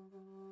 Mm-hmm.